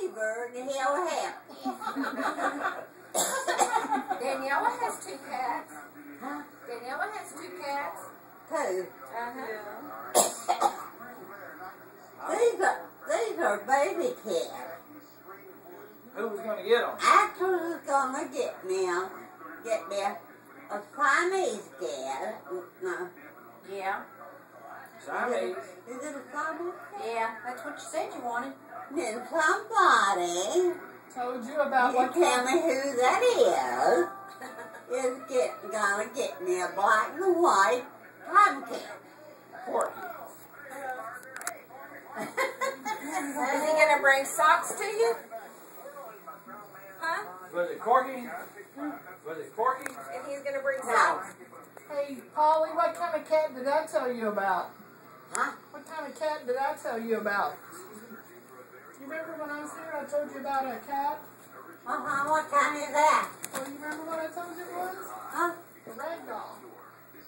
beaver, and he'll. Daniela has two cats. Huh? Daniela has two cats. Two. Uh-huh. These are, these are baby cats. Who was going to get them? I Actually, gonna get me a, get me a, a Siamese cat. No. Yeah. Siamese. Is it a Siamese? Yeah, that's what you said you wanted. Then somebody, Told you about you what tell me who that is, is get, gonna get me a black and white tomcat. Porky. Is he gonna bring socks to you? Huh? Was it Corky? Was it Corky? And he's gonna bring No. socks. Hey, Polly, what kind of cat did I tell you about? Huh? What kind of cat did I tell you about? You remember when I was here, I told you about a cat? Uh-huh, what kind is that? Well, you remember what I told you it was? Huh? A ragdoll.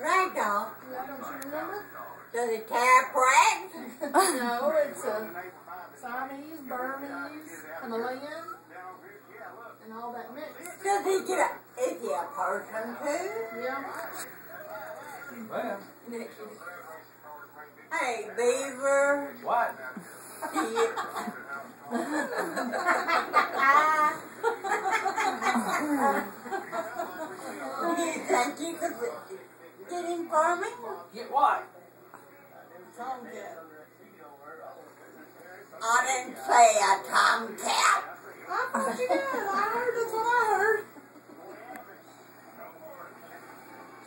Ragdoll. Yeah, don't you remember? Does it tear brags? no, it's a Siamese, Burmese, Himalayan, and all that mix. Does he get a, is he a person too? Yeah. Well, Hey, beaver. what? Do you, do you think you could get him for me? Get what? Tomcat. I didn't say a tomcat. I thought you did. I heard that's what I heard.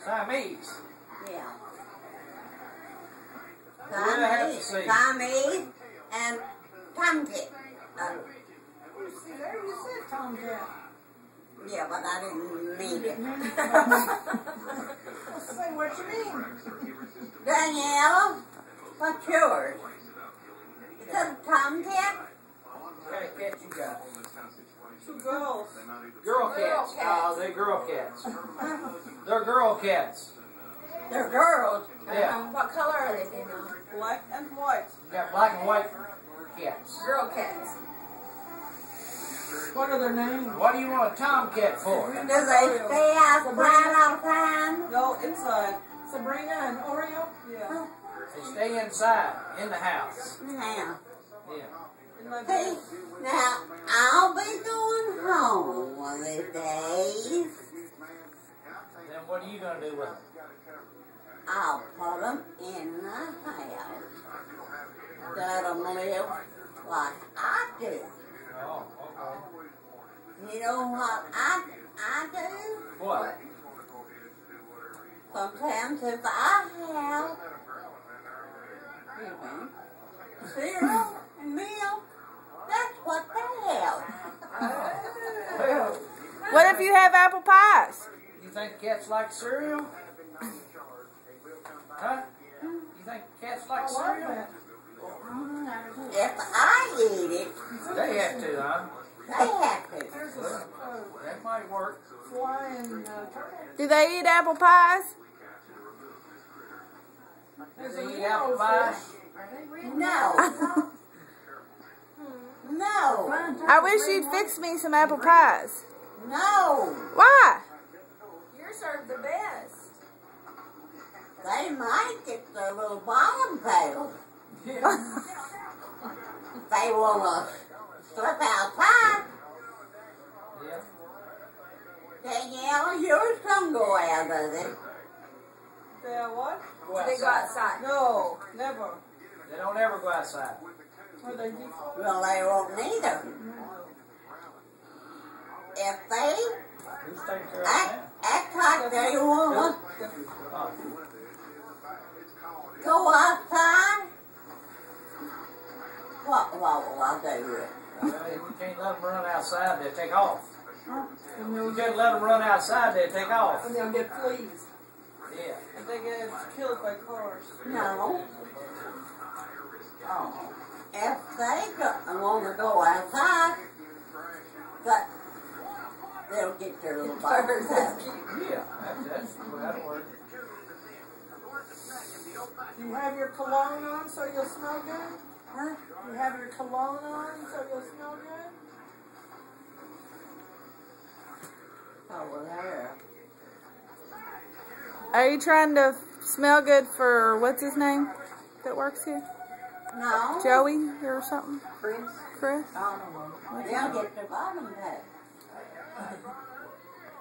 Siamese. Yeah. What do I have to Siamese, say? Siamese and tomcat. Uh, You see there, you said tomcat. yeah, but I didn't mean it. Say what you mean. Danielle, what's yours? Is that a tomcat? What kind of cat you got? Two girls. Girl cats. cats. Oh, they're girl cats. They're girl cats. They're girls. Yeah. Um, what color are they, Daniela? Black and white. You got black and white cats. Girl cats. What are their names? What do you want a tomcat for? Do they stay outside all the time? No, inside. Sabrina and Oreo? Yeah. They stay inside, in the house. Now, Yeah. In my see, bed. now I'll be going home one of these days. Are you going to do with them? I'll put them in the house. Let them live like I do. Oh, okay. You know what I, I do? What? Sometimes if I have cereal and milk, that's what they have. What if you have apple pies? You think cats like cereal? Huh? You think cats like cereal? that. If I eat it, They have to, huh? they have to. There's a uh, That might work. flying uh. Do they eat apple pies? There's Does a he eat apple yellow pie? No. No. I wish you'd fix me some apple pies. No. Why? Yours are the best. They might get their little bottom tails. They want to uh, slip outside. Yeah. Danielle, yours don't go out, does it? They are what? Go They go outside. outside. No, never. They don't ever go outside. Are they? Well, they won't neither. If they Who's taking care act, act like they want to go outside, what, what will I do with it? well, if you can't let them run outside, they take off. And You can't let them run outside, they take off. and they'll get fleas. Yeah. And they get killed by cars. No. Oh. If they go, want to go outside, but they'll get their little bottom tails. Yeah, that's, that's, that'll work. You have your cologne on so you'll smell good? Huh? You have your cologne on so you'll smell good? Oh, Over there. Are you trying to smell good for what's his name that works here? No. Joey or something? Chris. Chris? Oh, no. They'll get the bottom pay.